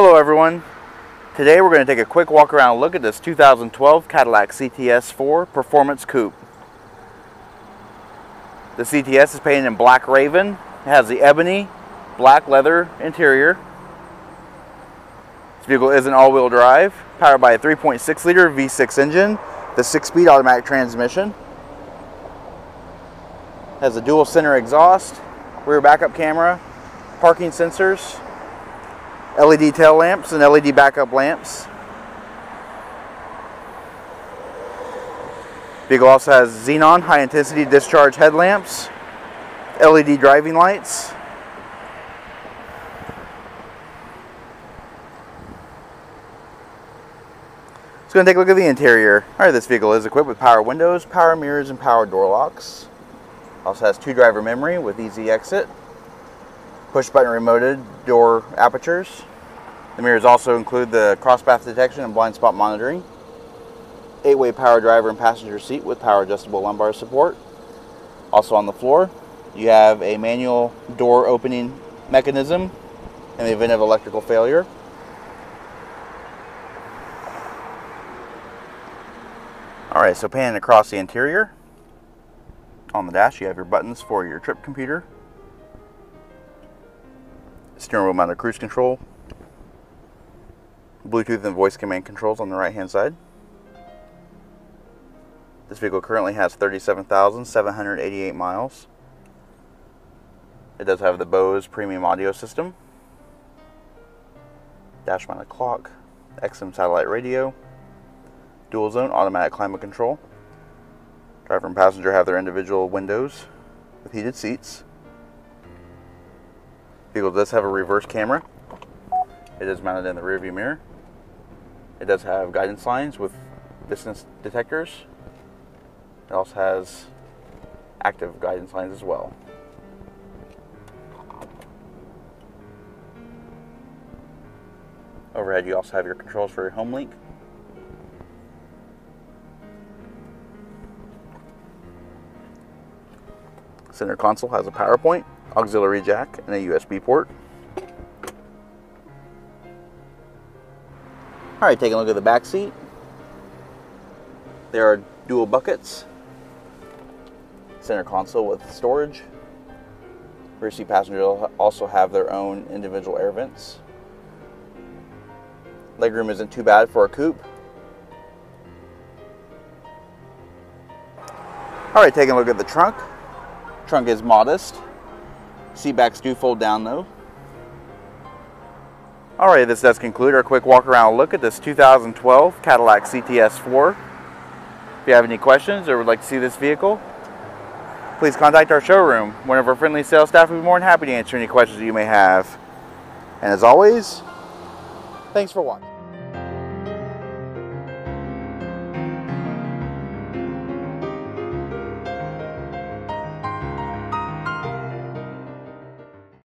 Hello everyone. Today we're going to take a quick walk around look at this 2012 Cadillac CTS 4 Performance Coupe. The CTS is painted in black raven. It has the ebony black leather interior. This vehicle is an all-wheel drive, powered by a 3.6 liter V6 engine, the 6-speed automatic transmission. Has a dual center exhaust, rear backup camera, parking sensors, LED tail lamps and LED backup lamps. Vehicle also has xenon high intensity discharge headlamps, LED driving lights, Let's go and take a look at the interior. Alright, this vehicle is equipped with power windows, power mirrors, and power door locks. Also has two driver memory with easy exit, push button remoted door apertures. The mirrors also include the cross path detection and blind spot monitoring. Eight-way power driver and passenger seat with power adjustable lumbar support. Also on the floor, you have a manual door opening mechanism in the event of electrical failure. Alright, so panning across the interior, on the dash you have your buttons for your trip computer, steering wheel mounted cruise control, Bluetooth and voice command controls on the right hand side. This vehicle currently has 37,788 miles. It does have the Bose premium audio system, dash mounted clock, XM satellite radio, dual zone automatic climate control. Driver and passenger have their individual windows with heated seats. Vehicle does have a reverse camera. It is mounted in the rearview mirror. It does have guidance lines with distance detectors. It also has active guidance lines as well. Overhead you also have your controls for your home link Center console has a power point, auxiliary jack, and a USB port. Alright, taking a look at the back seat. There are dual buckets. Center console with storage. Rear seat passengers also have their own individual air vents. Legroom isn't too bad for a coupe. Alright, taking a look at the trunk. Trunk is modest. Seat backs do fold down though. Alright, this does conclude our quick walk around look at this 2012 Cadillac CTS 4. If you have any questions or would like to see this vehicle, please contact our showroom. One of our friendly sales staff will be more than happy to answer any questions you may have. And as always, thanks for watching.